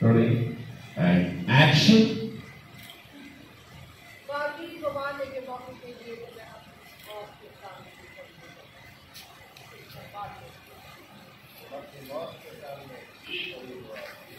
Ready? And action. Thank को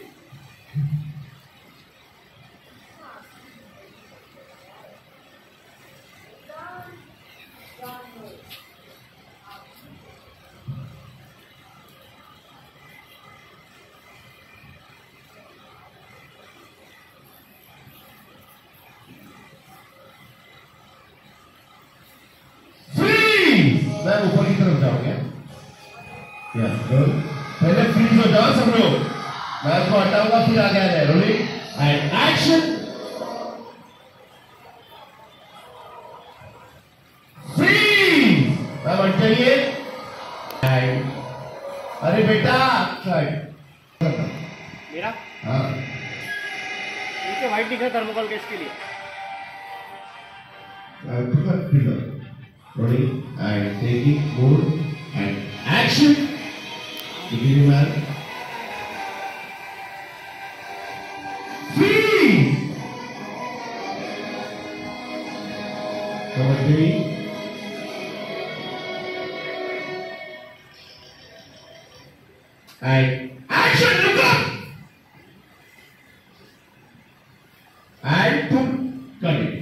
मैं ऊपर की तरफ़ जाऊँगा। या पहले फ्रीज हो जाओ सब लोग। मैं आपको हटाऊँगा फिर आगे आ जाए। रोलिंग एंड एक्शन फ्रीज अरे बेटा साइड मेरा? हाँ। नीचे व्हाइट दिख थर्मोकॉल के लिए। Trigger. Ready? And taking mode and action. Beginning man. Freeze! Number three. And action, look up! And cut it.